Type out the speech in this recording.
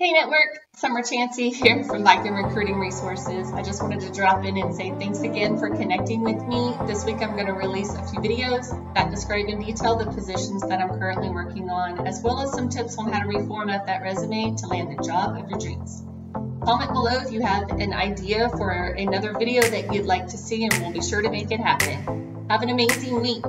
Hey Network, Summer Chancey here from Viking Recruiting Resources. I just wanted to drop in and say thanks again for connecting with me. This week I'm going to release a few videos that describe in detail the positions that I'm currently working on, as well as some tips on how to reformat that resume to land the job of your dreams. Comment below if you have an idea for another video that you'd like to see and we'll be sure to make it happen. Have an amazing week.